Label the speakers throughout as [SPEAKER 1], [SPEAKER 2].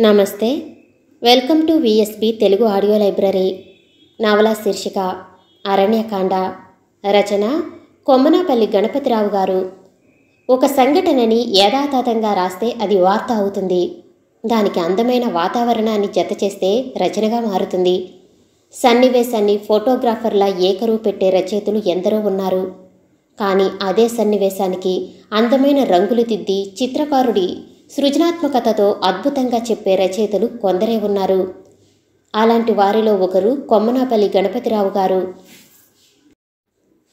[SPEAKER 1] నమస్తే. Welcome to VSB Telugu audio library. నవల శీర్షిక అరణ్యకాండ రచన కొమ్మనాపల్లి గణపతిరావు గారు. ఒక సంఘటనని యథాతథంగా రాస్తే అది వార్త అవుతుంది. దానికి అందమైన వాతావరణాన్ని జత చేస్తే రచనగా మారుతుంది. సన్నివేశాన్ని ఫోటోగ్రాఫర్లా ఏకరువు పెట్టే రచయితలు ఎందరో ఉన్నారు. కానీ అదే సన్నివేశానికి అందమైన రంగులు దిద్ది చిత్రకారుడి సృజనాత్మకతతో అద్భుతంగా చెప్పే రచయితలు కొందరే ఉన్నారు. అలాంటి వారిలో ఒకరు కొమ్మనాపల్లి గణపతిరావు గారు.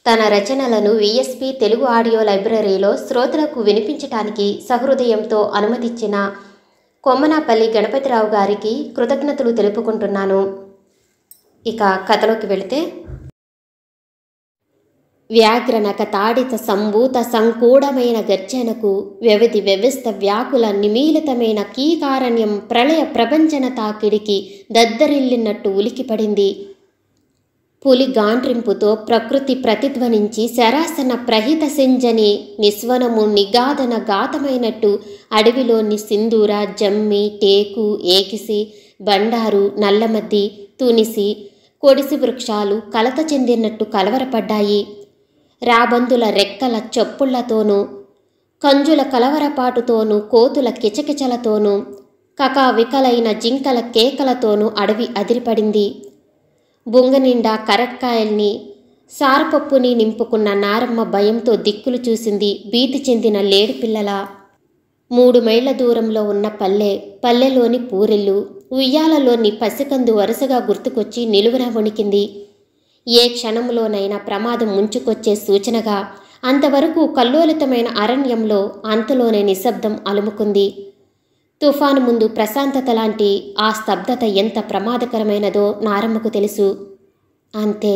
[SPEAKER 1] తన రచనలను విఎస్పి తెలుగు ఆడియో లైబ్రరీలో శ్రోతలకు వినిపించటానికి సహృదయంతో అనుమతిచ్చిన కొమ్మనాపల్లి గణపతిరావు గారికి కృతజ్ఞతలు తెలుపుకుంటున్నాను. ఇక కథలోకి వెళితే వ్యాఘ్రనక తాడిత సంభూత సంకూఢమైన గర్జనకు వ్యవధి వ్యవస్థ వ్యాకుల నిమీలితమైన కీకారణ్యం ప్రళయ ప్రపంచన తాకిడికి దద్దరిల్లినట్టు ఉలికిపడింది. పులి గాండ్రింపుతో ప్రకృతి ప్రతిధ్వనించి శరాసన ప్రహిత సింజని నిస్వనము నిగాధన గాతమైనట్టు అడవిలోని సింధూర జమ్మి టేకు ఏకిసి బండారు నల్లమద్ది తునిసి కొడిసి వృక్షాలు కలత చెందినట్టు కలవరపడ్డాయి. రాబందుల రెక్కల చెప్పుళ్ళతోనూ కంజుల కలవరపాటుతోనూ కోతుల కిచకిచలతోనూ కకావికలైన జింకల కేకలతోనూ అడవి అదిరిపడింది. బుంగనిండా కరక్కాయల్ని సారపప్పుని నింపుకున్న నారమ్మ భయంతో దిక్కులు చూసింది భీతి చెందిన లేడిపిల్లల. మూడు మైళ్ళ దూరంలో ఉన్న పల్లె పల్లెలోని పూరెళ్ళు ఉయ్యాలలోని పసికందు వరుసగా గుర్తుకొచ్చి నిలువున వణికింది. ఏ క్షణంలోనైనా ప్రమాదం ముంచుకొచ్చే సూచనగా అంతవరకు కల్లోలితమైన అరణ్యంలో అంతలోనే నిశ్శబ్దం అలుముకుంది. తుఫాను ముందు ప్రశాంతత లాంటి ఆ స్తబ్దత ఎంత ప్రమాదకరమైనదో నారమ్మకు తెలుసు. అంతే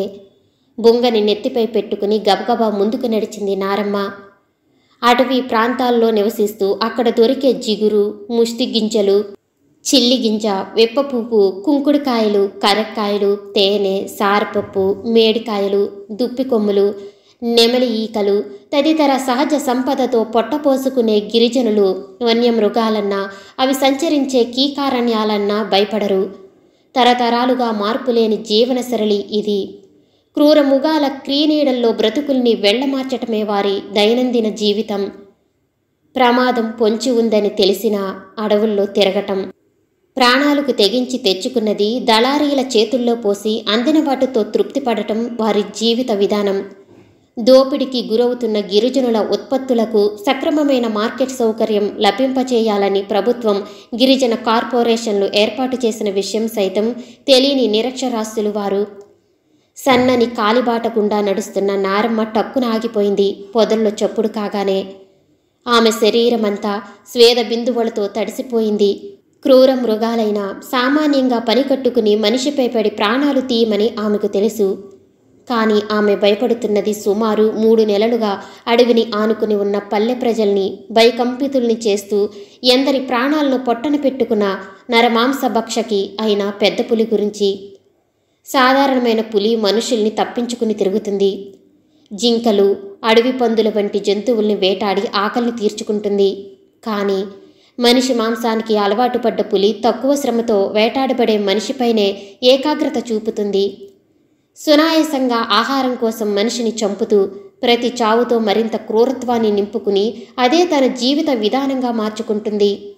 [SPEAKER 1] బుంగని నెత్తిపై పెట్టుకుని గబగబా ముందుకు నడిచింది నారమ్మ. అటవీ ప్రాంతాల్లో నివసిస్తూ అక్కడ దొరికే జిగురు ముష్టి గింజలు చిల్లి గింజ వెప్ప పువ్వు కుంకుడుకాయలు కరక్కాయలు తేనె సారపప్పు మేడికాయలు దుప్పి కొమ్ములు నెమలి ఈకలు తదితర సహజ సంపదతో పొట్టపోసుకునే గిరిజనులు వన్యమృగాలన్నా అవి సంచరించే కీకారణ్యాలన్నా భయపడరు. తరతరాలుగా మార్పులేని జీవనశరళి ఇది. క్రూర ముగాల క్రీనీడల్లో బ్రతుకుల్ని వెళ్ళమార్చటమే వారి దైనందిన జీవితం. ప్రమాదం పొంచి ఉందని తెలిసినా అడవుల్లో తిరగటం. ప్రాణాలకు తెగించి తెచ్చుకున్నది దళారీల చేతుల్లో పోసి అందిన వాటితో తృప్తిపడటం వారి జీవిత విధానం. దోపిడికి గురవుతున్న గిరిజనుల ఉత్పత్తులకు సక్రమమైన మార్కెట్ సౌకర్యం లభింపచేయాలని ప్రభుత్వం గిరిజన కార్పొరేషన్లు ఏర్పాటు చేసిన విషయం సైతం తెలియని నిరక్షరాస్యులు వారు. సన్నని కాలిబాటకుండా నడుస్తున్న నారమ్మ టక్కున ఆగిపోయింది పొదల్లో చప్పుడు కాగానే. ఆమె శరీరమంతా స్వేద బిందువులతో తడిసిపోయింది. క్రూర మృగాలైన సామాన్యంగా పని కట్టుకుని మనిషిపై పడి ప్రాణాలు తీయమని ఆమెకు తెలుసు. కానీ ఆమె భయపడుతున్నది సుమారు మూడు నెలలుగా అడవిని ఆనుకుని ఉన్న పల్లె ప్రజల్ని భయకంపితుల్ని చేస్తూ ఎందరి ప్రాణాలను పొట్టన పెట్టుకున్న నరమాంస భక్షకి అయిన పెద్ద పులి గురించి. సాధారణమైన పులి మనుషుల్ని తప్పించుకుని తిరుగుతుంది. జింకలు అడవి పందుల వంటి జంతువుల్ని వేటాడి ఆకలిని తీర్చుకుంటుంది. కానీ మనిషి మాంసానికి అలవాటు పడ్డ పులి తక్కువ శ్రమతో వేటాడబడే మనిషిపైనే ఏకాగ్రత చూపుతుంది. సునాయాసంగా ఆహారం కోసం మనిషిని చంపుతూ ప్రతి చావుతో మరింత క్రూరత్వాన్ని నింపుకుని అదే తన జీవిత విధానంగా మార్చుకుంటుంది.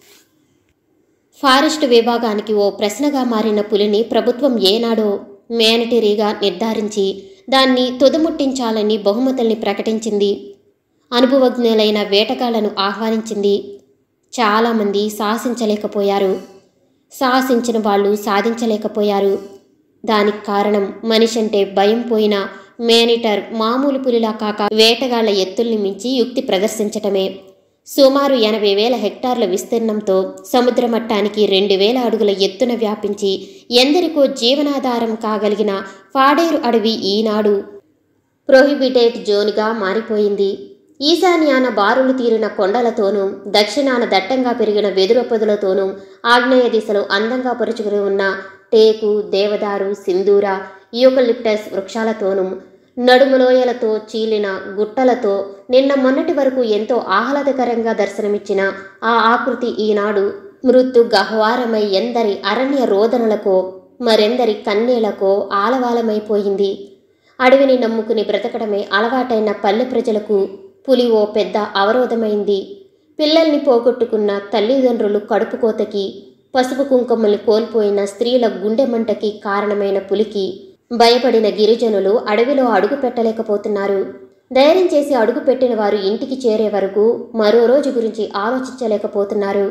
[SPEAKER 1] ఫారెస్ట్ విభాగానికి ఓ ప్రశ్నగా మారిన పులిని ప్రభుత్వం ఏనాడో మేనటరీగా నిర్ధారించి దాన్ని తుదముట్టించాలని బహుమతుల్ని ప్రకటించింది. అనుభవజ్ఞులైన వేటగాళ్ళను ఆహ్వానించింది. చాలామంది సాహసించలేకపోయారు సాహసించిన వాళ్ళు సాధించలేకపోయారు. దానికి కారణం మనిషి అంటే భయం పోయిన మేనిటర్ మామూలు పులిలా కాక వేటగాళ్ళ ఎత్తుల్ని మించి యుక్తి ప్రదర్శించటమే. సుమారు ఎనభై వేల హెక్టార్ల విస్తీర్ణంతో సముద్ర మట్టానికి రెండు వేల అడుగుల ఎత్తున వ్యాపించి ఎందరికో జీవనాధారం కాగలిగిన ఫాడేరు అడవి ఈనాడు. ప్రొహిబిటెడ్ జోన్గా మారిపోయింది. ఈశాన్యాన బారులు తీరిన కొండలతోనూ దక్షిణాన దట్టంగా పెరిగిన వెదురు పొదలతోనూ ఆగ్నేయ దిశలో అందంగా పరుచుకుని ఉన్న టేకు దేవదారు సింధూర యూకలిప్టస్ వృక్షాలతోనూ నడుములోయలతో చీలిన గుట్టలతో నిన్న మొన్నటి వరకు ఎంతో ఆహ్లాదకరంగా దర్శనమిచ్చిన ఆ ఆకృతి ఈనాడు మృతు గహ్వారమై ఎందరి అరణ్య రోదనలకో మరెందరి కన్నీళ్ళకో ఆలవాలమైపోయింది. అడవిని నమ్ముకుని బ్రతకడమే అలవాటైన పల్లె ప్రజలకు పులి ఓ పెద్ద అవరోధమైంది. పిల్లల్ని పోగొట్టుకున్న తల్లిదండ్రులు కడుపుకోతకి పసుపు కుంకుమల్ని కోల్పోయిన స్త్రీల గుండె మంటకి కారణమైన పులికి భయపడిన గిరిజనులు అడవిలో అడుగు పెట్టలేకపోతున్నారు. ధైర్యం చేసి అడుగు పెట్టిన వారు ఇంటికి చేరే వరకు మరో రోజు గురించి ఆలోచించలేకపోతున్నారు.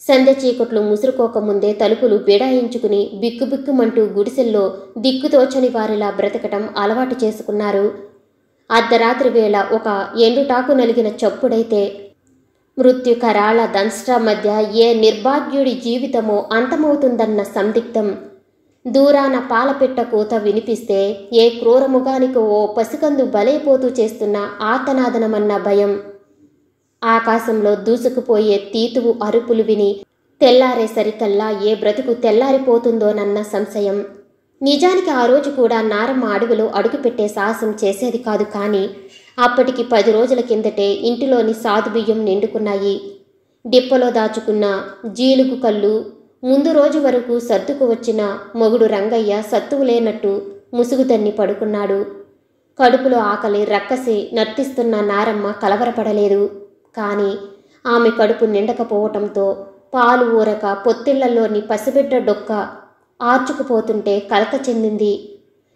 [SPEAKER 1] సంధ్య చీకట్లు ముసురుకోకముందే తలుపులు బిడాయించుకుని బిక్కుబిక్కుమంటూ గుడిసెల్లో దిక్కుతోచని వారిలా బ్రతకటం అలవాటు చేసుకున్నారు. అర్ధరాత్రి వేళ ఒక ఎండుటాకు నలిగిన చప్పుడైతే మృత్యు కరాళ దంష్ట్ర మధ్య ఏ నిర్భాగ్యుడి జీవితమో అంతమవుతుందన్న సందిగ్ధం. దూరాన పాలపిట్ట కూత వినిపిస్తే ఏ క్రూరముగానికో ఓ పసికందు బలైపోతూ చేస్తున్న ఆతనాదనమన్న భయం. ఆకాశంలో దూసుకుపోయే తీతువు అరుపులు విని తెల్లారేసరికల్లా ఏ బ్రతుకు తెల్లారిపోతుందోనన్న సంశయం. నిజానికి ఆ రోజు కూడా నారమ్మ అడుగులో అడుగుపెట్టే సాహసం చేసేది కాదు కానీ అప్పటికి పది రోజుల కిందటే ఇంటిలోని సాధుబియ్యం నిండుకున్నాయి. డిప్పలో దాచుకున్న జీలుగు కళ్ళు ముందు రోజు వరకు సర్దుకు వచ్చిన మొగుడు రంగయ్య సత్తువు లేనట్టు ముసుగు తన్ని పడుకున్నాడు. కడుపులో ఆకలి రక్కసి నర్తిస్తున్న నారమ్మ కలవరపడలేదు. కానీ ఆమె కడుపు నిండకపోవటంతో పాలు ఊరక పొత్తిళ్ళలోని పసిబిడ్డ డొక్క ఆర్చుకుపోతుంటే కలత చెందింది.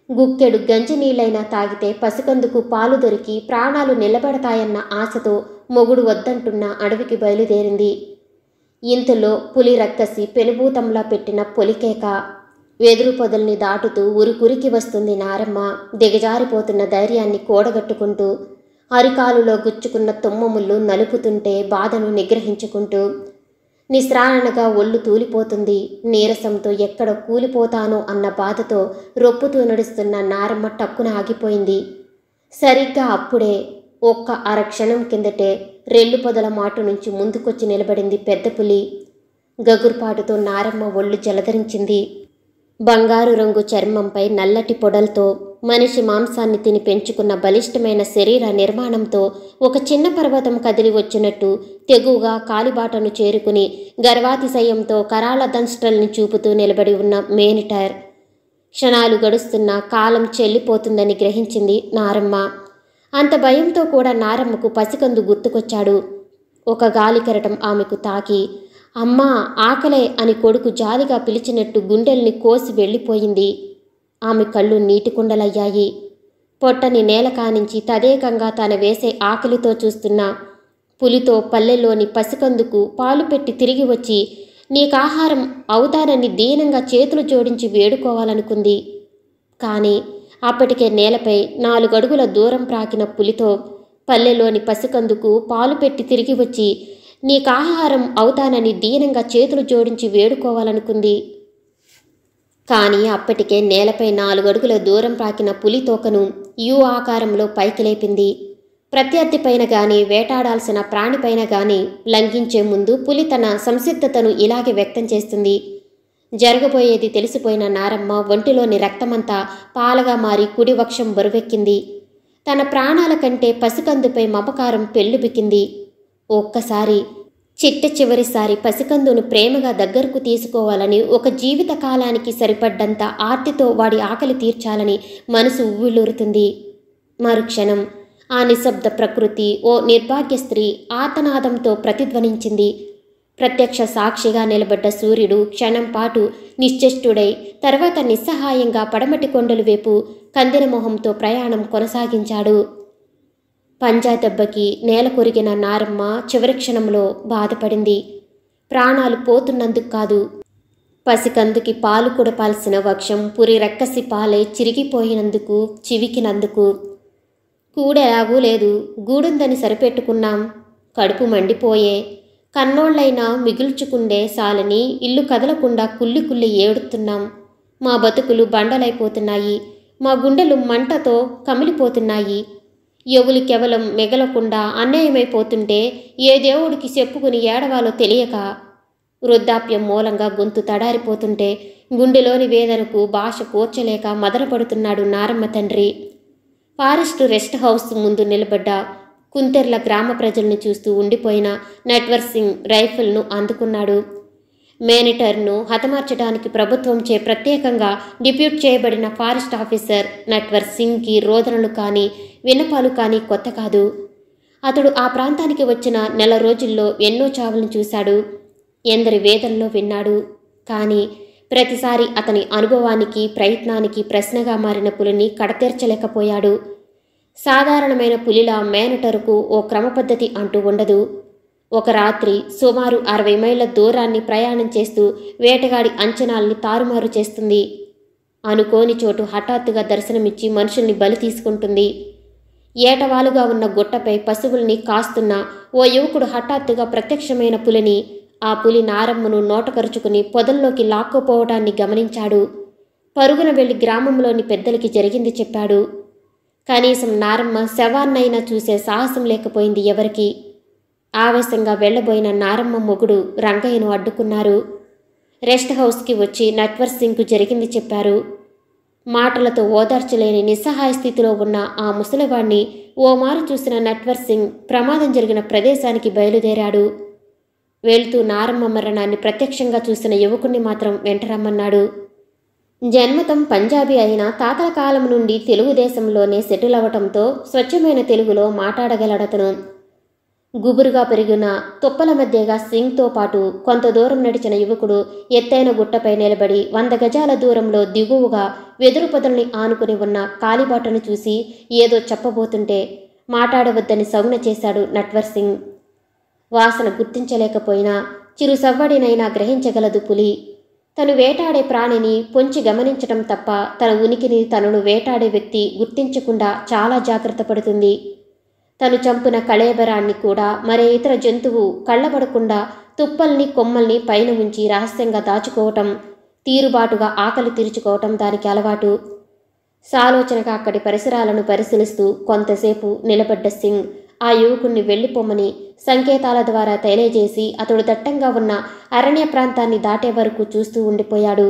[SPEAKER 1] గుక్కెడు గంజి నీళ్ళైనా తాగితే పసికందుకు పాలు దొరికి ప్రాణాలు నిలబడతాయన్న ఆశతో మొగుడు వద్దంటున్న అడవికి బయలుదేరింది. ఇంతలో పులి రక్కసి పెనుభూతంలా పెట్టిన పొలికేక వెదురు పొదల్ని దాటుతూ ఉరుకురికి వస్తుంది నారమ్మ. దిగజారిపోతున్న ధైర్యాన్ని కూడగట్టుకుంటూ అరికాలులో గుచ్చుకున్న తుమ్మముళ్ళు నలుపుతుంటే బాధను నిగ్రహించుకుంటూ నిస్రాణనగా ఒళ్ళు తూలిపోతుంది. నీరసంతో ఎక్కడ కూలిపోతానో అన్న బాధతో రొప్పుతూ నడుస్తున్న నారమ్మ టక్కున ఆగిపోయింది. సరిగ్గా అప్పుడే ఒక్క అరక్షణం కిందటే రెల్లు పొదల మాటు నుంచి ముందుకొచ్చి నిలబడింది పెద్ద పులి. గగుర్పాటుతో నారమ్మ ఒళ్ళు జలధరించింది. బంగారు రంగు చర్మంపై నల్లటి పొడలతో మనిషి మాంసాన్ని తిని పెంచుకున్న బలిష్టమైన శరీర నిర్మాణంతో ఒక చిన్న పర్వతం కదిలి వచ్చినట్టు తెగువగా కాలిబాటను చేరుకుని గర్వాతిశయంతో కరాల దంస్ట్రల్ని చూపుతూ నిలబడి ఉన్న మేనిటైర్. క్షణాలు గడుస్తున్న కాలం చెల్లిపోతుందని గ్రహించింది నారమ్మ. అంత భయంతో కూడా నారమ్మకు పసికందు గుర్తుకొచ్చాడు. ఒక గాలి కెరటం ఆమెకు తాకి. అమ్మా ఆకలే అని కొడుకు జాలిగా పిలిచినట్టు గుండెల్ని కోసి వెళ్ళిపోయింది. ఆమె కళ్ళు నీటి కుండలయ్యాయి. పొట్టని నేల కానించి తదేకంగా తన వేసే ఆకలితో చూస్తున్న పులితో పల్లెలోని పసికందుకు పాలు పెట్టి తిరిగి వచ్చి నీకాహారం అవుతానని దీనంగా చేతులు జోడించి వేడుకోవాలనుకుంది. కానీ అప్పటికే నేలపై నాలుగడుగుల దూరం ప్రాకిన పులితో పల్లెలోని పసికందుకు పాలు పెట్టి తిరిగి వచ్చి నీకాహారం అవుతానని దీనంగా చేతులు జోడించి వేడుకోవాలనుకుంది. కానీ అప్పటికే నేలపై నాలుగడుగుల దూరం ప్రాకిన పులి తోకను యూ ఆకారంలో పైకి లేపింది. ప్రత్యర్థిపైన గాని వేటాడాల్సిన ప్రాణిపైన గాని లంఘించే ముందు పులి తన సంసిద్ధతను ఇలాగే వ్యక్తం చేస్తుంది. జరగబోయేది తెలిసిపోయిన నారమ్మ ఒంటిలోని రక్తమంతా పాలగా మారి కుడివక్షం బరువెక్కింది. తన ప్రాణాల కంటే పసికందుపై మమకారం పెళ్ళుబికింది ఒక్కసారి చిట్ట చివరిసారి పసికందును ప్రేమగా దగ్గరకు తీసుకోవాలని ఒక జీవిత కాలానికి సరిపడ్డంత ఆర్తితో వాడి ఆకలి తీర్చాలని మనసు ఉవ్విళ్ళూరుతుంది. మరుక్షణం ఆ నిశ్శబ్ద ప్రకృతి ఓ నిర్భాగ్య స్త్రీ ఆతనాదంతో ప్రతిధ్వనించింది. ప్రత్యక్ష సాక్షిగా నిలబడ్డ సూర్యుడు క్షణం పాటు నిశ్చేష్టుడై తర్వాత నిస్సహాయంగా పడమటి కొండలు వైపు కందిన మొహంతో ప్రయాణం కొనసాగించాడు. పంజా దెబ్బకి నేల కొరిగిన నారమ్మ చివరి క్షణంలో బాధపడింది. ప్రాణాలు పోతున్నందుకు కాదు. పసికందుకి పాలు కుడపాల్సిన వక్షం పురి రెక్కసి పాలై చిరిగిపోయినందుకు చివికినందుకు. కూడెలాగూ లేదు. గూడుందని సరిపెట్టుకున్నాం. కడుపు మండిపోయే. కన్నోళ్ళైనా మిగుల్చుకుండే సాలని ఇల్లు కదలకుండా కుల్లి కుల్లి ఏడుతున్నాం. మా బతుకులు బండలైపోతున్నాయి. మా గుండెలు మంటతో కమిలిపోతున్నాయి. ఎవులు కేవలం మిగలకుండా అన్యాయమైపోతుంటే ఏ దేవుడికి చెప్పుకుని ఏడవాలో తెలియక వృద్ధాప్యం మూలంగా గొంతు తడారిపోతుంటే గుండెలోని వేదనకు భాష కూర్చలేక మదనపడుతున్నాడు నారమ్మ తండ్రి. ఫారెస్ట్ రెస్ట్ హౌస్ ముందు నిలబడ్డ కుంతెర్ల గ్రామ ప్రజల్ని చూస్తూ ఉండిపోయిన నెట్వర్ సింగ్ రైఫిల్ను అందుకున్నాడు. మేనిటర్ను హతమార్చడానికి ప్రభుత్వంచే ప్రత్యేకంగా డిప్యూట్ చేయబడిన ఫారెస్ట్ ఆఫీసర్ నట్వర్ సింగ్కి రోదనలు కానీ విన్నపాలు కానీ కొత్త కాదు. అతడు ఆ ప్రాంతానికి వచ్చిన నెల రోజుల్లో ఎన్నో చావులను చూశాడు ఎందరి వేదనలో విన్నాడు. కానీ ప్రతిసారి అతని అనుభవానికి ప్రయత్నానికి ప్రశ్నగా మారిన పులిని కడతీర్చలేకపోయాడు. సాధారణమైన పులిలా మేనటరుకు ఓ క్రమపద్ధతి అంటూ ఉండదు. ఒక రాత్రి సుమారు అరవై మైళ్ళ దూరాన్ని ప్రయాణం చేస్తూ వేటగాడి అంచనాల్ని తారుమారు చేస్తుంది. అనుకోని చోటు హఠాత్తుగా దర్శనమిచ్చి మనుషుల్ని బలి తీసుకుంటుంది. ఏటవాలుగా ఉన్న గుట్టపై పశువుల్ని కాస్తున్న ఓ యువకుడు హఠాత్తుగా ప్రత్యక్షమైన పులిని ఆ పులి నారమ్మను నోటకరుచుకుని పొదల్లోకి లాక్కుపోవటాన్ని గమనించాడు. పరుగున వెళ్ళి గ్రామంలోని పెద్దలకి జరిగింది చెప్పాడు. కనీసం నారమ్మ శవాన్నైనా చూసే సాహసం లేకపోయింది ఎవరికి. ఆవేశంగా వెళ్ళబోయిన నారమ్మ మొగుడు రంగయ్యను అడ్డుకున్నారు. రెస్ట్ హౌస్కి వచ్చి నట్వర్ సింగ్కు జరిగింది చెప్పారు. మాటలతో ఓదార్చలేని నిస్సహాయ స్థితిలో ఉన్న ఆ ముసలివాణ్ణి ఓమారు చూసిన నట్వర్ సింగ్ ప్రమాదం జరిగిన ప్రదేశానికి బయలుదేరాడు. వెళ్తూ నారమ్మ మరణాన్ని ప్రత్యక్షంగా చూసిన యువకుణ్ణి మాత్రం వెంటరమ్మన్నాడు. జన్మతం పంజాబీ అయిన తాతల కాలం నుండి తెలుగుదేశంలోనే సెటిల్ అవటంతో స్వచ్ఛమైన తెలుగులో మాట్లాడగలడతను. గుబురుగా పెరిగిన తుప్పల మధ్యగా సింగ్తో పాటు కొంత దూరం నడిచిన యువకుడు ఎత్తైన గుట్టపై నిలబడి వంద గజాల దూరంలో దిగువగా వెదురు పొదల్ని ఆనుకుని ఉన్న కాలిబాటను చూసి ఏదో చెప్పబోతుంటే మాట్లాడవద్దని సౌజ్ఞ చేశాడు నట్వర్ సింగ్. వాసన గుర్తించలేకపోయినా చిరు సవ్వడినైనా గ్రహించగలదు పులి. తను వేటాడే ప్రాణిని పొంచి గమనించటం తప్ప తన ఉనికిని తనను వేటాడే వ్యక్తి గుర్తించకుండా చాలా జాగ్రత్త పడుతుంది. తను చంపిన కళేబరాన్ని కూడా మరే ఇతర జంతువు కళ్ళబడకుండా తుప్పల్ని కొమ్మల్ని పైన ఉంచి రహస్యంగా దాచుకోవటం తీరుబాటుగా ఆకలి తీర్చుకోవటం దానికి అలవాటు. సాలోచనగా అక్కడి పరిసరాలను పరిశీలిస్తూ కొంతసేపు నిలబడ్డ సింగ్ ఆ యువకుణ్ణి వెళ్ళిపోమని సంకేతాల ద్వారా తెలియజేసి అతడు దట్టంగా ఉన్న అరణ్య ప్రాంతాన్ని దాటే వరకు చూస్తూ ఉండిపోయాడు.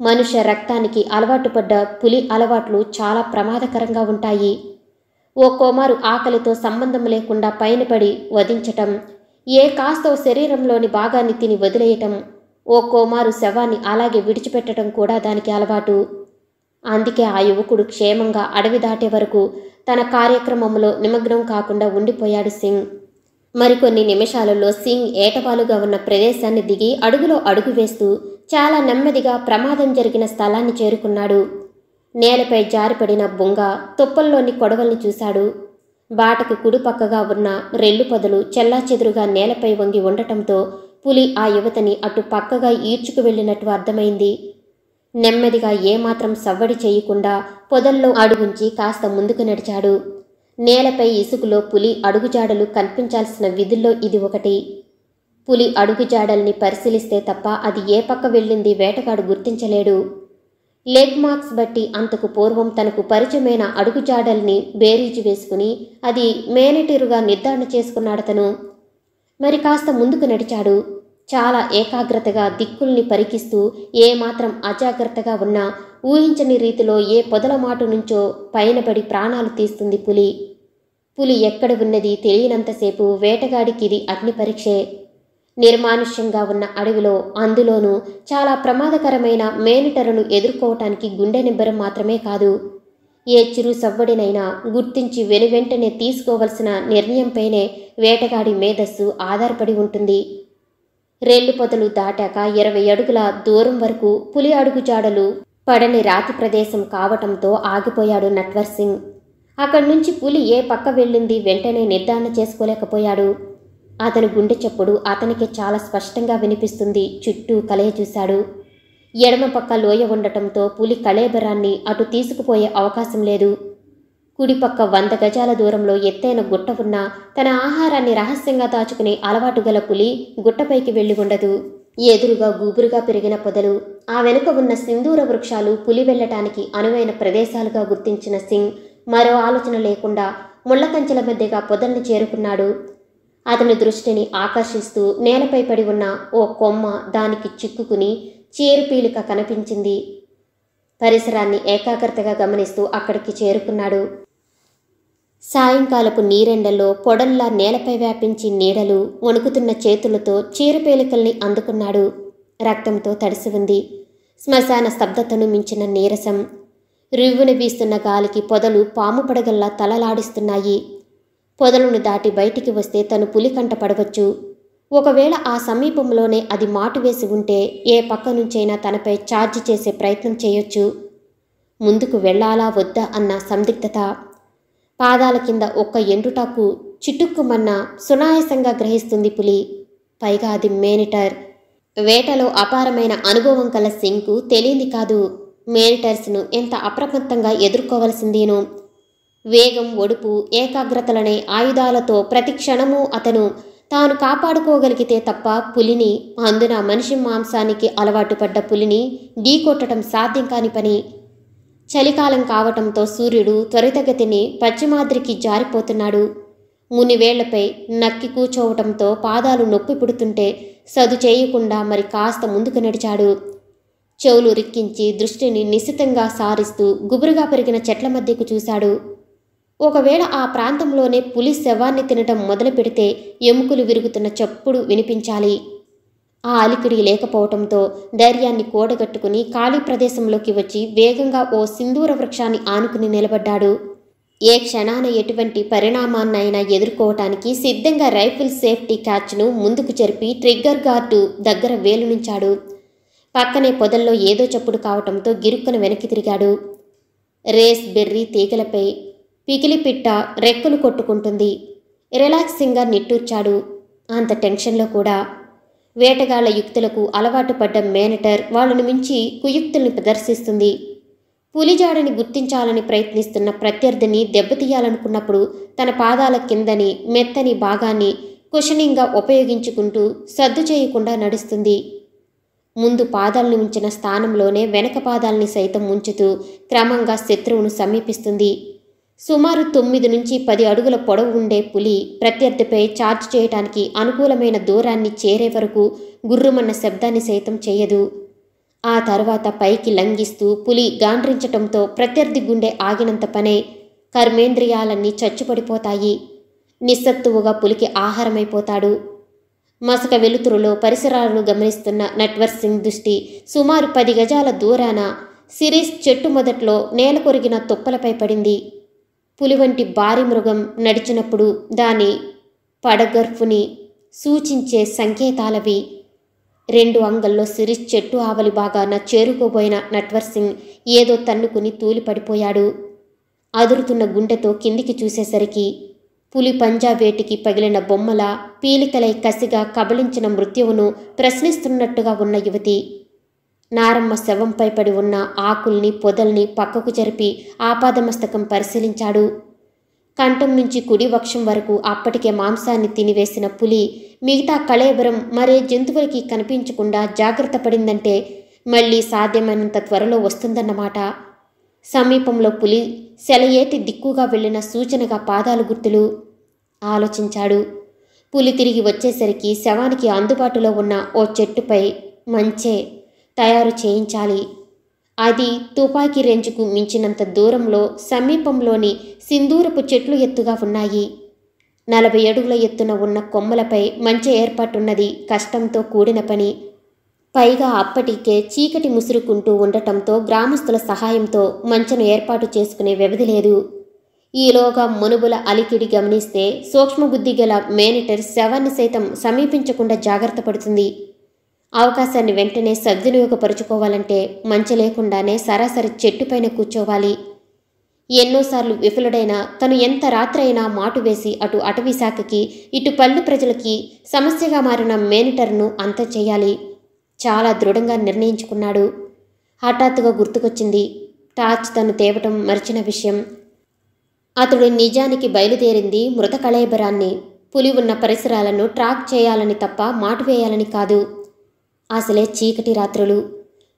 [SPEAKER 1] మనుష్య రక్తానికి అలవాటు పడ్డ పులి అలవాట్లు చాలా ప్రమాదకరంగా ఉంటాయి. ఓ కోమారు ఆకలితో సంబంధం లేకుండా పైన పడి వధించటం ఏ కాస్తో శరీరంలోని భాగాన్ని తిని వదిలేయటం ఓ కోమారు శవాన్ని అలాగే విడిచిపెట్టడం కూడా దానికి అలవాటు. అందుకే ఆ యువకుడు క్షేమంగా అడవి దాటే వరకు తన కార్యక్రమంలో నిమగ్నం కాకుండా ఉండిపోయాడు సింగ్. మరికొన్ని నిమిషాలలో సింగ్ ఏటవాలుగా ఉన్న ప్రదేశాన్ని దిగి అడుగులో అడుగు వేస్తూ చాలా నెమ్మదిగా ప్రమాదం జరిగిన స్థలాన్ని చేరుకున్నాడు. నేలపై జారిపడిన బొంగ తుప్పల్లోని కొడవల్ని చూశాడు. బాటకు కుడిపక్కగా ఉన్న రెల్లు పొదలు చెల్లాచెదురుగా నేలపై వంగి ఉండటంతో పులి ఆ యువతని అటు పక్కగా ఈడ్చుకు వెళ్ళినట్టు అర్థమైంది. నెమ్మదిగా ఏమాత్రం సవ్వడి చేయకుండా పొదల్లో అడుగుంచి కాస్త ముందుకు నడిచాడు. నేలపై ఇసుకలో పులి అడుగుజాడలు కనిపించాల్సిన విధుల్లో ఇది ఒకటి. పులి అడుగుజాడల్ని పరిశీలిస్తే తప్ప అది ఏ పక్క వెళ్ళింది వేటగాడు గుర్తించలేడు. లెగ్ మార్క్స్ బట్టి అంతకు పూర్వం తనకు పరిచయమైన అడుగుజాడల్ని బేరీజు వేసుకుని అది మేనటిరుగా నిర్ధారణ చేసుకున్నాడతను. మరి కాస్త ముందుకు నడిచాడు. చాలా ఏకాగ్రతగా దిక్కుల్ని పరికిస్తూ ఏమాత్రం అజాగ్రత్తగా ఉన్నా ఊహించని రీతిలో ఏ పొదల మాటు నుంచో పైనబడి ప్రాణాలు తీస్తుంది పులి. పులి ఎక్కడ ఉన్నది తెలియనంతసేపు వేటగాడికి ఇది అగ్ని పరీక్షే. నిర్మానుష్యంగా ఉన్న అడవిలో అందులోనూ చాలా ప్రమాదకరమైన మేనిటరును ఎదుర్కోవటానికి గుండె నిబ్బరం మాత్రమే కాదు. ఏ చిరు సవ్వడినైనా గుర్తించి వెనువెంటనే తీసుకోవలసిన నిర్ణయంపైనే వేటగాడి మేధస్సు ఆధారపడి ఉంటుంది. రేళ్ళు పొదలు దాటాక ఇరవై అడుగుల దూరం వరకు పులి అడుగు జాడలు పడని రాతి ప్రదేశం కావటంతో ఆగిపోయాడు నట్వర్ సింగ్. అక్కడి నుంచి పులి ఏ పక్క వెళ్ళింది వెంటనే నిర్ధారణ చేసుకోలేకపోయాడు. అతని గుండె చప్పుడు అతనికి చాలా స్పష్టంగా వినిపిస్తుంది. చుట్టూ కలయ చూశాడు. ఎడమ పక్క లోయ ఉండటంతో పులి కళేబరాన్ని అటు తీసుకుపోయే అవకాశం లేదు. కుడిపక్క వంద గజాల దూరంలో ఎత్తైన గుట్ట ఉన్న తన ఆహారాన్ని రహస్యంగా దాచుకునే అలవాటు గల పులి గుట్టపైకి వెళ్ళి ఉండదు. ఎదురుగా గూబురుగా పెరిగిన పొదలు ఆ వెనుక ఉన్న సింధూర వృక్షాలు పులి వెళ్ళటానికి అనువైన ప్రదేశాలుగా గుర్తించిన సింగ్ మరో ఆలోచన లేకుండా ముళ్ళకంచెల మధ్యగా పొదల్ని చేరుకున్నాడు. అతని దృష్టిని ఆకర్షిస్తూ నేలపై పడి ఉన్న ఓ కొమ్మ దానికి చిక్కుకుని చీరుపీలిక కనిపించింది. పరిసరాన్ని ఏకాగ్రతగా గమనిస్తూ అక్కడికి చేరుకున్నాడు. సాయంకాలపు నీరెండలో పొడల్లా నేలపై వ్యాపించి నీడలు వణుకుతున్న చేతులతో చీరుపీలికల్ని అందుకున్నాడు. రక్తంతో తడిసి ఉంది. శ్మశాన స్తబ్దతను మించిన నీరసం. రివ్వున వీస్తున్న గాలికి పొదలు పాము పడగల్లా తలలాడిస్తున్నాయి. పొదలను దాటి బయటికి వస్తే తను పులి కంట పడవచ్చు. ఒకవేళ ఆ సమీపంలోనే అది మాటు వేసి ఉంటే ఏ పక్క నుంచైనా తనపై ఛార్జ్ చేసే ప్రయత్నం చేయొచ్చు. ముందుకు వెళ్ళాలా వద్దా అన్న సందిగ్ధత. పాదాల కింద ఒక్క ఎండుటాకు చిటుక్కుమన్న సునాయాసంగా గ్రహిస్తుంది పులి. పైగా అది మేనిటర్. వేటలో అపారమైన అనుభవం కల సింగ్కు తెలియంది కాదు. మేనిటర్స్ను ఎంత అప్రమత్తంగా ఎదుర్కోవలసిందేనో. వేగం ఒడుపు ఏకాగ్రతలనే ఆయుధాలతో ప్రతి క్షణము అతను తాను కాపాడుకోగలిగితే తప్ప పులిని అందున మనిషి మాంసానికి అలవాటు పడ్డ పులిని ఢీకొట్టడం సాధ్యం కాని పని. చలికాలం కావటంతో సూర్యుడు త్వరితగతిని పశ్చిమాద్రికి జారిపోతున్నాడు. మునివేళ్ళపై నక్కి కూర్చోవటంతో పాదాలు నొప్పి పుడుతుంటే సదు చేయకుండా మరి కాస్త ముందుకు నడిచాడు. చెవులు రిక్కించి దృష్టిని నిశితంగా సారిస్తూ గుబురుగా పెరిగిన చెట్ల మధ్యకు చూశాడు. ఒకవేళ ఆ ప్రాంతంలోనే పులి శవాన్ని తినటం మొదలు పెడితే ఎముకలు విరుగుతున్న చప్పుడు వినిపించాలి. ఆ అలికిడి లేకపోవటంతో ధైర్యాన్ని కూడగట్టుకుని ఖాళీ ప్రదేశంలోకి వచ్చి వేగంగా ఓ సింధూర వృక్షాన్ని ఆనుకుని నిలబడ్డాడు. ఏ క్షణాన ఎటువంటి పరిణామాన్నైనా ఎదుర్కోవటానికి సిద్ధంగా రైఫిల్ సేఫ్టీ క్యాచ్ను ముందుకు జరిపి ట్రిగ్గర్ గార్డు దగ్గర వేలునుంచాడు. పక్కనే పొదల్లో ఏదో చప్పుడు కావటంతో గిరుక్కను వెనక్కి తిరిగాడు. రేస్ బెర్రీ తీగలపై పికిలిపిట్ట రెక్కలు కొట్టుకుంటుంది. రిలాక్సింగ్గా నిట్టూర్చాడు. అంత టెన్షన్లో కూడా వేటగాళ్ళ యుక్తులకు అలవాటు పడ్డ మేనటర్ వాళ్ళను మించి కుయుక్తుల్ని ప్రదర్శిస్తుంది. పులిజాడని గుర్తించాలని ప్రయత్నిస్తున్న ప్రత్యర్థిని దెబ్బతీయాలనుకున్నప్పుడు తన పాదాల కిందని మెత్తని భాగాన్ని కుషనింగ్గా ఉపయోగించుకుంటూ సద్దు చేయకుండా నడుస్తుంది. ముందు పాదాలను ఉంచిన స్థానంలోనే వెనక పాదాల్ని సైతం ఉంచుతూ క్రమంగా శత్రువును సమీపిస్తుంది. సుమారు తొమ్మిది నుంచి పది అడుగుల పొడవు ఉండే పులి ప్రత్యర్థిపై చార్జ్ చేయటానికి అనుకూలమైన దూరాన్ని చేరే వరకు గుర్రుమన్న శబ్దాన్ని సైతం చేయదు. ఆ తర్వాత పైకి లంఘిస్తూ పులి గాండ్రించటంతో ప్రత్యర్థి గుండె ఆగినంత పనే కర్మేంద్రియాలన్నీ చచ్చుపడిపోతాయి. నిస్సత్తువుగా పులికి ఆహారమైపోతాడు. మసక వెలుతురులో పరిసరాలను గమనిస్తున్న నట్వర్ సింగ్ దృష్టి సుమారు పది గజాల దూరాన సిరీస్ చెట్టు మొదట్లో నేల కొరిగిన తుప్పలపై పడింది. పులి వంటి భారీ మృగం నడిచినప్పుడు దాని పడగర్ఫుని సూచించే సంకేతాలవి. రెండు అంగల్లో సిరిస్ చెట్టు ఆవలి బాగాన చేరుకోబోయిన నట్వర్ సింగ్ ఏదో తన్నుకుని తూలిపడిపోయాడు. అదురుతున్న గుండెతో కిందికి చూసేసరికి పులి పంజా వేటికి పగిలిన బొమ్మల పీలికలై కసిగా కబళించిన మృత్యువును ప్రశ్నిస్తున్నట్టుగా ఉన్న యువతి నారమ్మ శవంపై పడి ఉన్న ఆకుల్ని పొదల్ని పక్కకు జరిపి ఆపాదమస్తకం పరిశీలించాడు. కంఠం నుంచి కుడి వక్షం వరకు అప్పటికే మాంసాన్ని తినివేసిన పులి మిగతా కళేబరం మరే జంతువులకి కనిపించకుండా జాగ్రత్త పడిందంటే మళ్ళీ సాధ్యమైనంత త్వరలో వస్తుందన్నమాట. సమీపంలో పులి సెలయేటి దిక్కుగా వెళ్ళిన సూచనగా పాదాలు గుర్తులు ఆలోచించాడు. పులి తిరిగి వచ్చేసరికి శవానికి అందుబాటులో ఉన్న ఓ చెట్టుపై మంచే తయారు చేయించాలి. అది తుపాకీ రేంజ్కు మించినంత దూరంలో సమీపంలోని సింధూరపు చెట్లు ఎత్తుగా ఉన్నాయి. నలభై అడుగుల ఎత్తున ఉన్న కొమ్మలపై మంచి ఏర్పాటున్నది కష్టంతో కూడిన పని. పైగా అప్పటికే చీకటి ముసురుకుంటూ ఉండటంతో గ్రామస్తుల సహాయంతో మంచను ఏర్పాటు చేసుకునే వ్యవధి లేదు. ఈలోగా మునుబుల అలికిడి గమనిస్తే సూక్ష్మబుద్ధి గల మేనిటర్ శవాన్ని సైతం సమీపించకుండా జాగ్రత్త పడుతుంది. అవకాశాన్ని వెంటనే సద్వినియోగపరుచుకోవాలంటే మంచి లేకుండానే సరాసరి చెట్టుపైన కూర్చోవాలి. ఎన్నోసార్లు విఫలుడైన తను ఎంత రాత్రైనా మాటు వేసి అటు అటవీ శాఖకి ఇటు పల్లె ప్రజలకి సమస్యగా మారిన మేనిటర్ను అంత చేయాలి. చాలా దృఢంగా నిర్ణయించుకున్నాడు. హఠాత్తుగా గుర్తుకొచ్చింది టార్చ్ తను తేవటం మరిచిన విషయం. అతడు నిజానికి బయలుదేరింది మృత కళేబరాన్ని. పులి ఉన్న పరిసరాలను ట్రాక్ చేయాలని తప్ప మాటు వేయాలని కాదు. అసలే చీకటి రాత్రులు.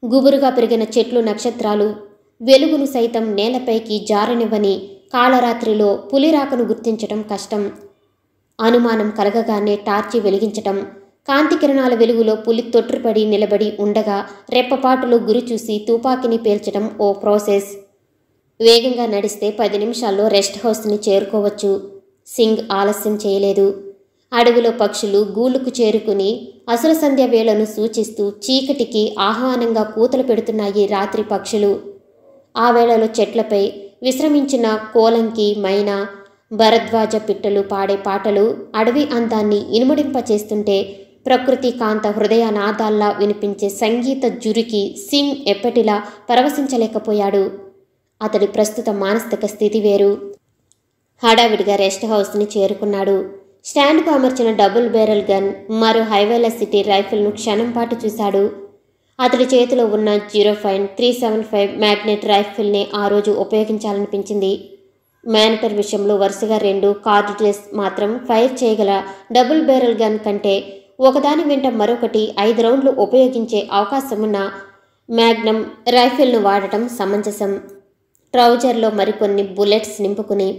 [SPEAKER 1] గుబురుగా పెరిగిన చెట్లు నక్షత్రాలు. వెలుగును సైతం నేలపైకి జారనివ్వని కాళరాత్రిలో పులిరాకను గుర్తించటం కష్టం. అనుమానం కలగగానే టార్చి వెలిగించటం. కాంతి కిరణాల వెలుగులో పులి తొట్టుపడి నిలబడి ఉండగా రెప్పపాటులో గురి చూసి తుపాకీని పేల్చడం ఓ ప్రాసెస్. వేగంగా నడిస్తే పది నిమిషాల్లో రెస్ట్ హౌస్ని చేరుకోవచ్చు. సింగ్ ఆలస్యం చేయలేదు. అడవిలో పక్షులు గూళ్ళుకు చేరుకుని అసుర సంధ్య వేళను సూచిస్తూ చీకటికి ఆహ్వానంగా కూతలు పెడుతున్నాయి రాత్రి పక్షులు. ఆ వేళలో చెట్లపై విశ్రమించిన కోలంకి మైనా భరద్వాజ పిట్టలు పాడే పాటలు అడవి అందాన్ని ఇనుమడింపచేస్తుంటే ప్రకృతి కాంత హృదయ నాదాల్లా వినిపించే సంగీత జురికి సింగ్ ఎప్పటిలా పరవశించలేకపోయాడు. అతడి ప్రస్తుత మానసిక స్థితి వేరు. హడావిడిగా రెస్ట్ హౌస్ని చేరుకున్నాడు. స్టాండ్కు అమర్చిన డబుల్ బేరల్ గన్ మరో హైవేల సిటీ రైఫిల్ను క్షణం పాటు చూశాడు. అతడి చేతిలో ఉన్న zero five three seven five magnet రైఫిల్ని ఆ రోజు ఉపయోగించాలనిపించింది. మేనటర్ విషయంలో వరుసగా రెండు కార్డిటెస్ మాత్రం ఫైర్ చేయగల డబుల్ బేరల్ గన్ కంటే ఒకదాని వెంట మరొకటి ఐదు రౌండ్లు ఉపయోగించే అవకాశమున్న మ్యాగ్నమ్ రైఫిల్ను వాడటం సమంజసం. ట్రౌజర్లో మరికొన్ని బుల్లెట్స్ నింపుకుని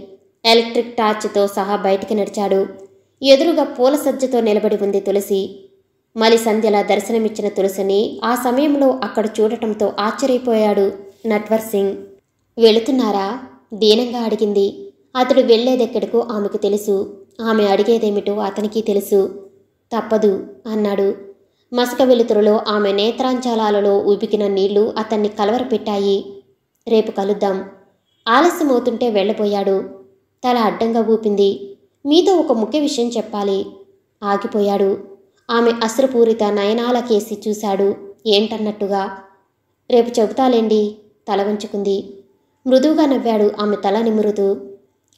[SPEAKER 1] ఎలక్ట్రిక్ టార్చ్తో సహా బయటికి నడిచాడు. ఎదురుగా పూల సజ్జతో నిలబడి ఉంది తులసి. మలి సంధ్యలా దర్శనమిచ్చిన తులసిని ఆ సమయంలో అక్కడ చూడటంతో ఆశ్చర్యపోయాడు నట్వర్ సింగ్. వెళుతున్నారా? దీనంగా అడిగింది. అతడు వెళ్ళేదెక్కడికో ఆమెకు తెలుసు. ఆమె అడిగేదేమిటో అతనికి తెలుసు. తప్పదు అన్నాడు. మసక వెలుతురులో ఆమె నేత్రాంచలాలలో ఉబికిన నీళ్ళు అతన్ని కలవరపెట్టాయి. రేపు కలుద్దాం. ఆలస్యమవుతుంటే వెళ్ళబోయాడు. తల అడ్డంగా ఊపింది. మీతో ఒక ముఖ్య విషయం చెప్పాలి. ఆగిపోయాడు. ఆమె అశ్రుపూరిత నయనాల కేసి చూశాడు. ఏంటన్నట్టుగా? రేపు చెబుతాలేండి? తల వంచుకుంది. మృదువుగా నవ్వాడు ఆమె తల నిమురుతూ.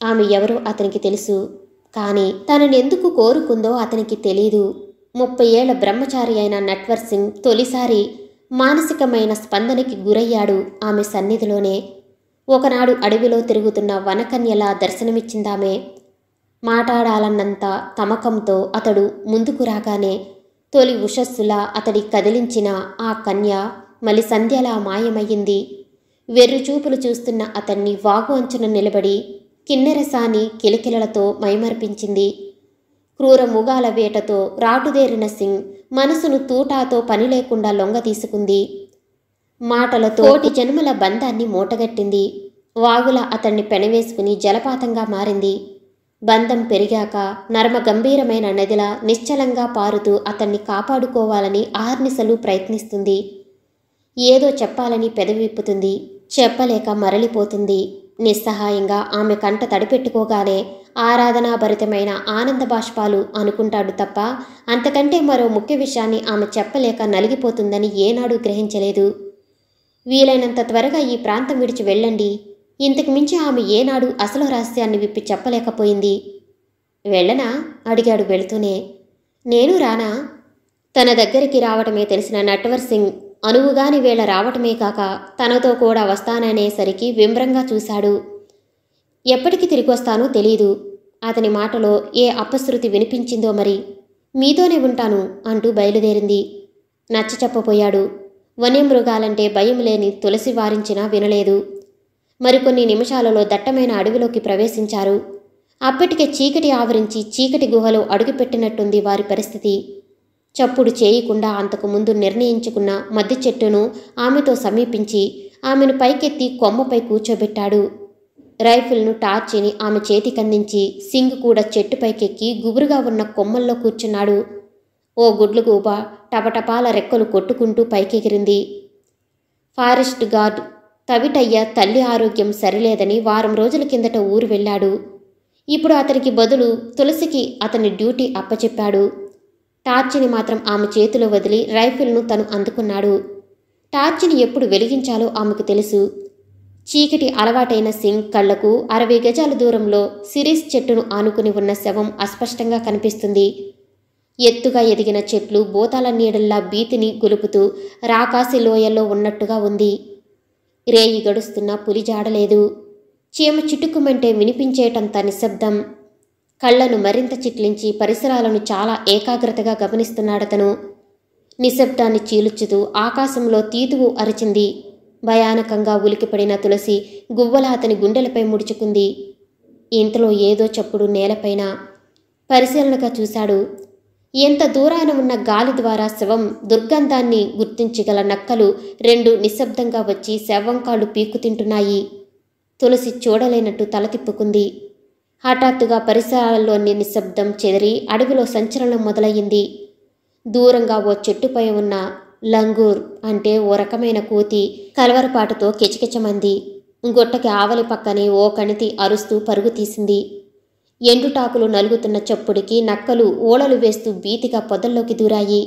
[SPEAKER 1] ఆమె ఎవరో అతనికి తెలుసు. కానీ తనని ఎందుకు కోరుకుందో అతనికి తెలీదు. ముప్పై ఏళ్ళ బ్రహ్మచారి అయిన నట్వర్ సింగ్ తొలిసారి మానసికమైన స్పందనకి గురయ్యాడు ఆమె సన్నిధిలోనే. ఒకనాడు అడవిలో తిరుగుతున్న వనకన్యలా దర్శనమిచ్చిందామె. మాట్లాడాలన్నంత తమకంతో అతడు ముందుకు రాగానే తొలి ఉషస్సులా అతడి కదిలించిన ఆ కన్య మలి సంధ్యలా మాయమయ్యింది. వెర్రుచూపులు చూస్తున్న అతన్ని వాగు అంచున నిలబడి కిన్నెరసాని కిలకిలలతో మైమర్పించింది. క్రూర ముగాల వేటతో రాటుదేరిన సింగ్ మనసును తూటాతో పని లేకుండా లొంగ తీసుకుంది. మాటలతో కోటి జన్మల బంధాన్ని మూటగట్టింది. వాగుల అతన్ని పెనవేసుకుని జలపాతంగా మారింది. బంధం పెరిగాక నర్మ గంభీరమైన నదిలా నిశ్చలంగా పారుతూ అతన్ని కాపాడుకోవాలని ఆర్నిసలు ప్రయత్నిస్తుంది. ఏదో చెప్పాలని పెదవిప్పుతుంది చెప్పలేక మరలిపోతుంది. నిస్సహాయంగా ఆమె కంట తడిపెట్టుకోగానే ఆరాధనాభరితమైన ఆనంద బాష్పాలు అనుకుంటాడు తప్ప అంతకంటే మరో ముఖ్య విషయాన్ని ఆమె చెప్పలేక నలిగిపోతుందని ఏనాడు గ్రహించలేదు. వీలైనంత త్వరగా ఈ ప్రాంతం విడిచి వెళ్ళండి. ఇంతకు మించి ఆమె ఏనాడు అసలు రహస్యాన్ని విప్పి చెప్పలేకపోయింది. వెళ్ళనా? అడిగాడు వెళుతూనే. నేను రానా? తన దగ్గరికి రావటమే తెలిసిన నట్వర్ సింగ్ అనువుగాని వేళ రావటమే కాక తనతో కూడా వస్తాననేసరికి విమ్రంగా చూశాడు. ఎప్పటికి తిరిగి వస్తానో తెలీదు. అతని మాటలో ఏ అపశృతి వినిపించిందో మరి. మీతోనే ఉంటాను అంటూ బయలుదేరింది. నచ్చ చెప్పపోయాడు వన్యమృగాలంటే భయం లేని తులసి వారించినా వినలేదు. మరికొన్ని నిమిషాలలో దట్టమైన అడవిలోకి ప్రవేశించారు. అప్పటికే చీకటి ఆవరించి చీకటి గుహలో అడుగుపెట్టినట్టుంది వారి పరిస్థితి. చప్పుడు చేయకుండా అంతకు ముందు నిర్ణయించుకున్న మద్ది చెట్టును ఆమెతో సమీపించి ఆమెను పైకెత్తి కొమ్మపై కూర్చోబెట్టాడు. రైఫిల్ను టార్చిని ఆమె చేతికందించి సింగ్ కూడా చెట్టుపైకెక్కి గుబురుగా ఉన్న కొమ్మల్లో కూర్చున్నాడు. ఓ గుడ్లుగూబ టపటపాల రెక్కలు కొట్టుకుంటూ పైకెగిరింది. ఫారెస్ట్ గార్డ్ తవిటయ్య తల్లి ఆరోగ్యం సరిలేదని వారం రోజుల కిందట ఊరు వెళ్ళాడు. ఇప్పుడు అతనికి బదులు తులసికి అతని డ్యూటీ అప్పచెప్పాడు. టార్చిని మాత్రం ఆమె చేతిలో వదిలి రైఫిల్ను తను అందుకున్నాడు. టార్చిని ఎప్పుడు వెలిగించాలో ఆమెకు తెలుసు. చీకటి అలవాటైన సింగ్ కళ్ళకు అరవై గజాల దూరంలో సిరీస్ చెట్టును ఆనుకుని ఉన్న శవం అస్పష్టంగా కనిపిస్తుంది. ఎత్తుగా ఎదిగిన చెట్లు బోతాల నీడల్లా భీతిని గొలుపుతూ రాకాసి లోయల్లో ఉన్నట్టుగా ఉంది. రేయి గడుస్తున్నా పులి జాడలేదు. చీమ చిటుకుమంటే వినిపించేటంత నిశ్శబ్దం. కళ్ళను మరింత చిట్లించి పరిసరాలను చాలా ఏకాగ్రతగా గమనిస్తున్నాడతను. నిశ్శబ్దాన్ని చీలుచుతూ ఆకాశంలో తీతువు అరిచింది. భయానకంగా ఉలికిపడిన తులసి గువ్వల అతని గుండెలపై ముడుచుకుంది. ఇంతలో ఏదో చప్పుడు నేలపైన పరిశీలనగా చూశాడు. ఎంత దూరాన ఉన్న గాలి ద్వారా శవం దుర్గంధాన్ని గుర్తించగల నక్కలు రెండు నిశ్శబ్దంగా వచ్చి శవం కాళ్ళు పీకుతింటున్నాయి. తులసి చూడలేనట్టు తల తిప్పుకుంది. హఠాత్తుగా పరిసరాల్లోని నిశ్శబ్దం చెదిరి అడవిలో సంచలనం మొదలయ్యింది. దూరంగా ఓ చెట్టుపై ఉన్న లంగూర్ అంటే ఓ రకమైన కోతి కలవరపాటుతో కిచకిచమంది. గుట్టకి ఆవలి పక్కనే ఓ కణితి అరుస్తూ పరుగు తీసింది. ఎండుటాకులు నలుగుతున్న చప్పుడికి నక్కలు ఓడలు వేస్తూ భీతిగా పొదల్లోకి దూరాయి.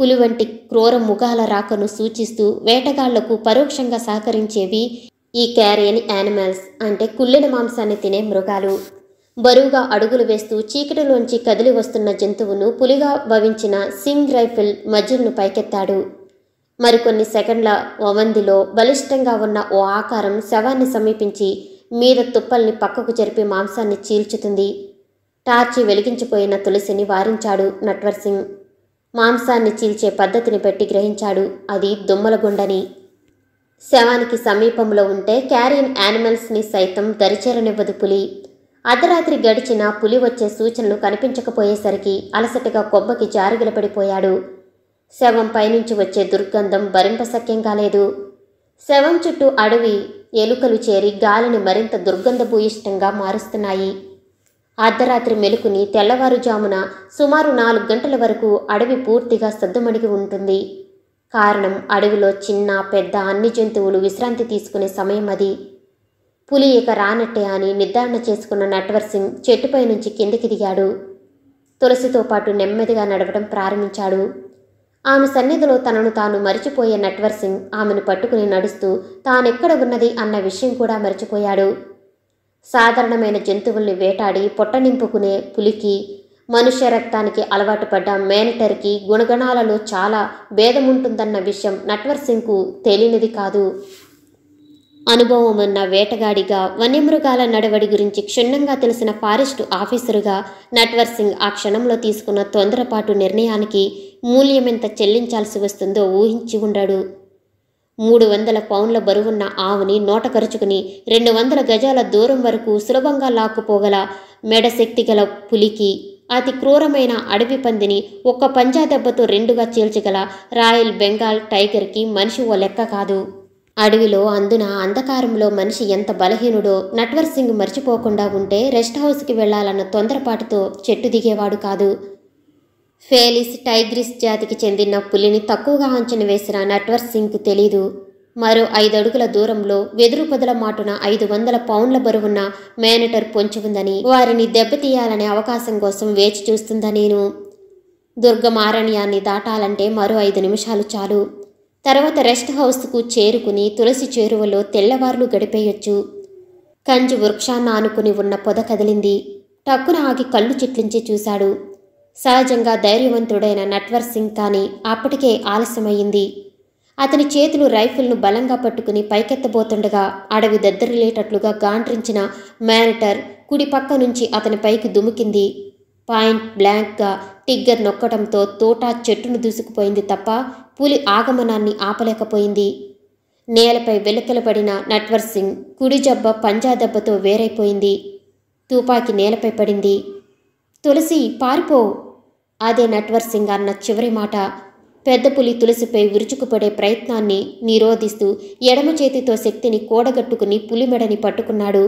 [SPEAKER 1] పులి వంటి క్రూర ముఖాల రాకను సూచిస్తూ వేటగాళ్ళకు పరోక్షంగా సహకరించేవి ఈ క్యారియన్ యానిమల్స్ అంటే కుళ్ళిన మాంసాన్ని తినే మృగాలు. బరువుగా అడుగులు వేస్తూ చీకటిలోంచి కదిలి వస్తున్న జంతువును పులిగా భవించిన సింగ్ రైఫిల్ మజిల్ను పైకెత్తాడు. మరికొన్ని సెకండ్ల ఒవందిలో బలిష్టంగా ఉన్న ఓ ఆకారం శవాన్ని సమీపించి మీద తుప్పల్ని పక్కకు జరిపి మాంసాన్ని చీల్చుతుంది. టార్చి వెలిగించిపోయిన తులసిని వారించాడు నట్వర్ సింగ్. మాంసాన్ని చీల్చే పద్ధతిని పెట్టి గ్రహించాడు అది దుమ్మలగుండని శవానికి సమీపంలో ఉంటే క్యారియన్ యానిమల్స్ని సైతం దరిచేరనివ్వదు పులి. అర్ధరాత్రి గడిచిన పులి వచ్చే సూచనలు కనిపించకపోయేసరికి అలసటగా కొబ్బకి జారుగిలపడిపోయాడు. శవం పైనుంచి వచ్చే దుర్గంధం భరింపశక్యం కాలేదు శవం చుట్టూ అడవి ఎలుకలు చేరి గాలిని మరింత దుర్గంధభూయిష్టంగా మారుస్తున్నాయి. అర్ధరాత్రి మెలుకుని తెల్లవారుజామున సుమారు నాలుగు గంటల వరకు అడవి పూర్తిగా సద్దుమణిగి ఉంటుంది. కారణం అడవిలో చిన్న పెద్ద అన్ని జంతువులు విశ్రాంతి తీసుకునే సమయం అది. పులి ఇక రానట్టే అని నిర్ధారణ చేసుకున్న నట్వర్ సింగ్ చెట్టుపై నుంచి కిందికి దిగాడు. తులసితో పాటు నెమ్మదిగా నడవడం ప్రారంభించాడు. ఆమె సన్నిధిలో తనను తాను మరిచిపోయే నట్వర్ సింగ్ ఆమెను పట్టుకుని నడుస్తూ తానెక్కడ ఉన్నది అన్న విషయం కూడా మరిచిపోయాడు. సాధారణమైన జంతువుల్ని వేటాడి పొట్ట నింపుకునే పులికి మనుష్య రక్తానికి అలవాటు పడ్డ మేనటర్కి గుణగణాలలో చాలా భేదముంటుందన్న విషయం నట్వర్ సింగ్కు తెలియనిది కాదు. అనుభవం ఉన్న వేటగాడిగా వన్యమృగాల నడవడి గురించి క్షుణ్ణంగా తెలిసిన ఫారెస్ట్ ఆఫీసరుగా నట్వర్ సింగ్ ఆ క్షణంలో తీసుకున్న తొందరపాటు నిర్ణయానికి మూల్యమెంత చెల్లించాల్సి వస్తుందో ఊహించి ఉండాడు. మూడు వందల పౌండ్ల బరువున్న ఆవుని నోట కరుచుకుని రెండు వందల గజాల దూరం వరకు సులభంగా లాక్కుపోగల మెడశక్తి గల పులికి అతి క్రూరమైన అడవి పందిని ఒక్క పంజా దెబ్బతో రెండుగా చీల్చగల రాయల్ బెంగాల్ టైగర్కి మనిషి ఓ లెక్క కాదు. అడవిలో అందున అంధకారంలో మనిషి ఎంత బలహీనుడో నట్వర్ సింగ్ మర్చిపోకుండా ఉంటే రెస్ట్ హౌస్కి వెళ్ళాలన్న తొందరపాటుతో చెట్టు దిగేవాడు కాదు. ఫేలిస్ టైగ్రిస్ జాతికి చెందిన పులిని తక్కువగా అంచనా వేసిన నట్వర్ సింగ్కు తెలీదు. మరో ఐదడుగుల దూరంలో వెదురు పొదల మాటున ఐదు వందల పౌండ్ల బరువున్న మేనటర్ పొంచి ఉందని వారిని దెబ్బతీయాలనే అవకాశం కోసం వేచి చూస్తుందా నేను? దుర్గమారణ్యాన్ని దాటాలంటే మరో ఐదు నిమిషాలు చాలు. తర్వాత రెస్ట్ హౌస్కు చేరుకుని తులసి చేరువలో తెల్లవార్లు గడిపేయొచ్చు. కంజు వృక్షాన్ని ఆనుకుని ఉన్న పొద కదిలింది. టక్కున ఆగి కళ్ళు చిట్లించి చూశాడు. సహజంగా ధైర్యవంతుడైన నట్వర్ సింగ్ కానీ అప్పటికే ఆలస్యమయ్యింది. అతని చేతులు రైఫిల్ను బలంగా పట్టుకుని పైకెత్తబోతుండగా అడవి దద్దరిలేటట్లుగా గాండ్రించిన మేనటర్ కుడి పక్క నుంచి అతని పైకి దుమికింది. పాయింట్ బ్లాంక్గా టిగ్గర్ నొక్కడంతో తోట చెట్టును దూసుకుపోయింది తప్ప పులి ఆగమనాన్ని ఆపలేకపోయింది. నేలపై వెలుకలపడిన నట్వర్ సింగ్ కుడి జబ్బ పంజా దెబ్బతో వేరైపోయింది. తుపాకి నేలపై పడింది. తులసి పారిపో! అదే నట్వర్ సింగ్ అన్న చివరి మాట. పెద్ద పులి తులసిపై విరుచుకుపడే ప్రయత్నాన్ని నిరోధిస్తూ ఎడమ చేతితో శక్తిని కూడగట్టుకుని పులిమెడని పట్టుకున్నాడు.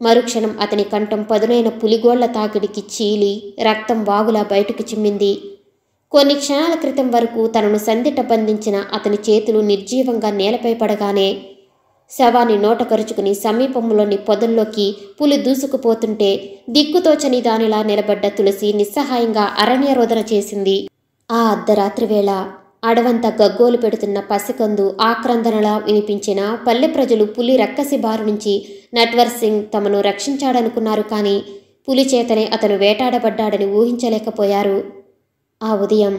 [SPEAKER 1] మరుక్షణం అతని కంఠం పదునైన పులిగోళ్ళ తాకిడికి చీలి రక్తం వాగులా బయటకు చిమ్మింది. కొన్ని క్షణాల క్రితం వరకు తనను సందిట బంధించిన అతని చేతులు నిర్జీవంగా నేలపై పడగానే శవాన్ని నోట కరుచుకుని సమీపంలోని పొదల్లోకి పులి దూసుకుపోతుంటే దిక్కుతోచని దానిలా నిలబడ్డ తులసి నిస్సహాయంగా అరణ్య రోదన చేసింది. ఆ అర్ధరాత్రి వేళ అడవంతా గగ్గోలు పెడుతున్న పసికందు ఆక్రందనలా వినిపించిన పల్లె ప్రజలు పులి రక్కసి బారు నుంచి నట్వర్ సింగ్ తమను రక్షించాడనుకున్నారు కానీ పులి చేతనే అతను వేటాడబడ్డాడని ఊహించలేకపోయారు. ఆ ఉదయం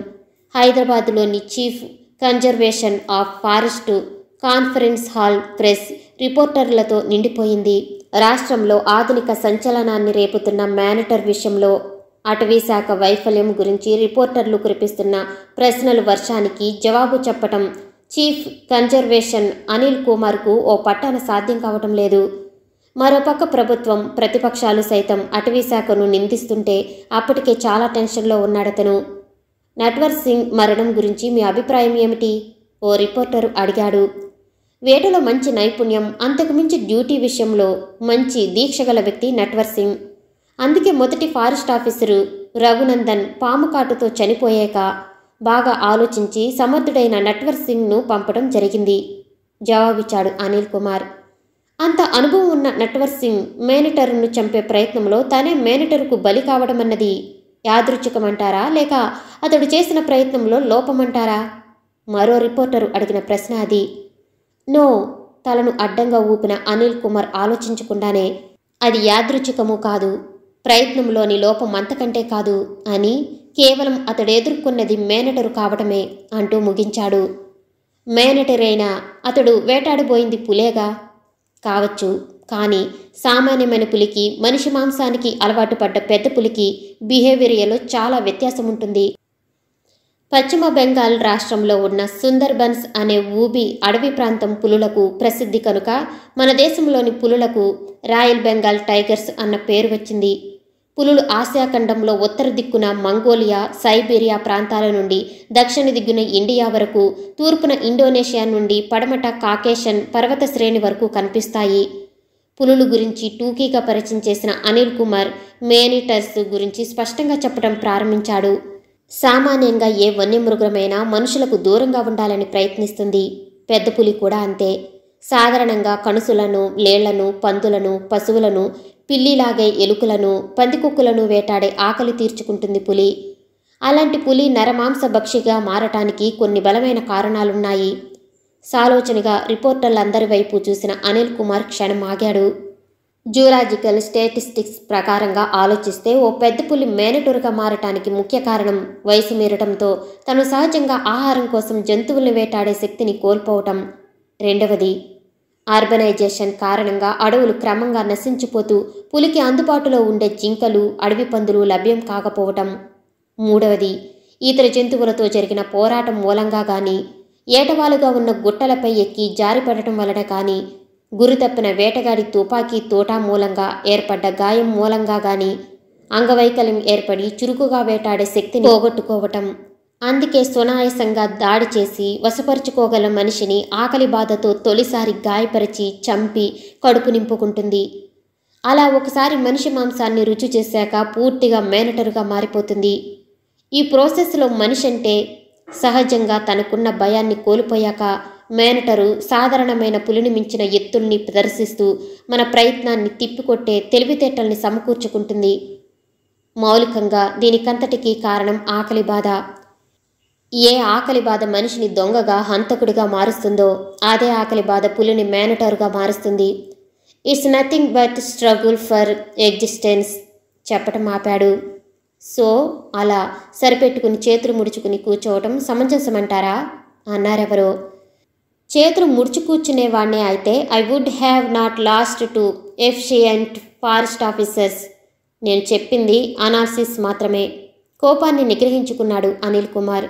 [SPEAKER 1] హైదరాబాద్లోని chief conservation of forest conference hall press రిపోర్టర్లతో నిండిపోయింది. రాష్ట్రంలో ఆధునిక సంచలనాన్ని రేపుతున్న మేనటర్ విషయంలో అటవీశాఖ వైఫల్యం గురించి రిపోర్టర్లు కురిపిస్తున్న ప్రశ్నలు వర్షానికి జవాబు చెప్పటం చీఫ్ కన్జర్వేషన్ అనిల్ కుమార్కు ఓ పట్టాన సాధ్యం కావటం లేదు. మరోపక్క ప్రభుత్వం ప్రతిపక్షాలు సైతం అటవీ శాఖను నిందిస్తుంటే అప్పటికే చాలా టెన్షన్లో ఉన్నాడతను. నట్వర్ సింగ్ మరణం గురించి మీ అభిప్రాయం ఏమిటి? ఓ రిపోర్టర్ అడిగాడు. వేటలో మంచి నైపుణ్యం అంతకుమించి డ్యూటీ విషయంలో మంచి దీక్షగల వ్యక్తి నట్వర్ సింగ్. అందుకే మొదటి ఫారెస్ట్ ఆఫీసరు రఘునందన్ పాము కాటుతో చనిపోయాక బాగా ఆలోచించి సమర్థుడైన నట్వర్ సింగ్ను పంపడం జరిగింది. జవాబిచ్చాడు అనిల్ కుమార్. అంత అనుభవం ఉన్న నట్వర్ సింగ్ మేనేటర్ను చంపే ప్రయత్నంలో తనే మేనేటర్కు బలి కావడమన్నది యాదృచ్ఛికమంటారా? లేక అతడు చేసిన ప్రయత్నంలో లోపమంటారా? మరో రిపోర్టరు అడిగిన ప్రశ్న అది. నో తలను అడ్డంగా ఊపిన అనిల్ కుమార్ ఆలోచించకుండానే అది యాదృచ్ఛికము కాదు ప్రయత్నంలోని లోపం అంతకంటే కాదు అని కేవలం అతడు ఎదుర్కొన్నది మేనటరు కావటమే అంటూ ముగించాడు. మేనటరైనా అతడు వేటాడిపోయింది పులేగా? కావచ్చు. కానీ సామాన్యమైన పులికి మనిషి మాంసానికి అలవాటు పడ్డ పెద్ద పులికి బిహేవియర్లో చాలా వ్యత్యాసం ఉంటుంది పశ్చిమ బెంగాల్ రాష్ట్రంలో ఉన్న సుందర్బన్స్ అనే ఊబి అడవి ప్రాంతం పులులకు ప్రసిద్ధి కనుక మన దేశంలోని పులులకు రాయల్ బెంగాల్ టైగర్స్ అన్న పేరు వచ్చింది. పులులు ఆసియా ఖండంలో ఉత్తర దిక్కున మంగోలియా సైబీరియా ప్రాంతాల నుండి దక్షిణ దిగున ఇండియా వరకు తూర్పున ఇండోనేషియా నుండి పడమట కాకేషన్ పర్వత శ్రేణి వరకు కనిపిస్తాయి. పులులు గురించి టూకీగా పరిచయం చేసిన అనిల్ కుమార్ మేనిటర్స్ గురించి స్పష్టంగా చెప్పడం ప్రారంభించాడు. సామాన్యంగా ఏ వన్యమృగమైనా మనుషులకు దూరంగా ఉండాలని ప్రయత్నిస్తుంది. పెద్ద పులి కూడా అంతే. సాధారణంగా కణుసులను లేళ్ళను పందులను పశువులను పిల్లిలాగే ఎలుకలను పందికొక్కులను వేటాడే ఆకలి తీర్చుకుంటుంది పులి. అలాంటి పులి నరమాంస భక్షిగా మారటానికి కొన్ని బలమైన కారణాలున్నాయి. సాలోచనగా రిపోర్టర్లందరి వైపు చూసిన అనిల్ కుమార్ క్షణం ఆగాడు. జూలాజికల్ స్టేటిస్టిక్స్ ప్రకారంగా ఆలోచిస్తే ఓ పెద్ద పులి మేనటూరుగా మారటానికి ముఖ్య కారణం వయసు మీరటంతో తను సహజంగా ఆహారం కోసం జంతువుల్ని వేటాడే శక్తిని కోల్పోవటం. రెండవది అర్బనైజేషన్ కారణంగా అడవులు క్రమంగా నశించిపోతూ పులికి అందుబాటులో ఉండే జింకలు అడవి పందులు లభ్యం కాకపోవటం. మూడవది ఇతర జంతువులతో జరిగిన పోరాటం మూలంగా గాని ఏటవాలుగా ఉన్న గుట్టలపై ఎక్కి జారిపడటం వలన కానీ గురితప్పిన వేటగాడి తుపాకీ తోటా మూలంగా ఏర్పడ్డ గాయం మూలంగా గాని అంగవైకల్యం ఏర్పడి చురుకుగా వేటాడే శక్తిని పోగొట్టుకోవటం. అందుకే సునాయాసంగా దాడి చేసి వశపరుచుకోగల మనిషిని ఆకలి బాధతో తొలిసారి గాయపరిచి చంపి కడుపు నింపుకుంటుంది. అలా ఒకసారి మనిషి మాంసాన్ని రుచి చేశాక పూర్తిగా మేనటరుగా మారిపోతుంది. ఈ ప్రాసెస్లో మనిషి అంటే సహజంగా తనకున్న భయాన్ని కోల్పోయాక మేనటరు సాధారణమైన పులిని మించిన ఎత్తుల్ని ప్రదర్శిస్తూ మన ప్రయత్నాన్ని తిప్పికొట్టే తెలివితేటల్ని సమకూర్చుకుంటుంది. మౌలికంగా దీనికంతటికీ కారణం ఆకలి బాధ. ఏ ఆకలి బాధ మనిషిని దొంగగా హంతకుడిగా మారుస్తుందో అదే ఆకలి బాధ పులిని మేనటరుగా మారుస్తుంది. It's nothing but struggle for existence చెప్పటం ఆపాడు. సో అలా సరిపెట్టుకుని చేతులు ముడుచుకుని కూర్చోవటం సమంజసమంటారా? అన్నారెవరో. చేతులు ముడుచు కూర్చునేవాణ్ణే అయితే I would have not lost two efficient forest officers. నేను చెప్పింది అనాసిస్ మాత్రమే. కోపాన్ని నిగ్రహించుకున్నాడు అనిల్ కుమార్.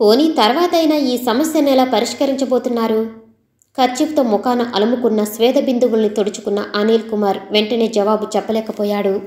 [SPEAKER 1] పోనీ తర్వాతైనా ఈ సమస్యను ఎలా పరిష్కరించబోతున్నారు? ఖర్చీఫ్తో ముఖాన అలుముకున్న స్వేద బిందువుల్ని తుడుచుకున్న అనిల్ కుమార్ వెంటనే జవాబు చెప్పలేకపోయాడు.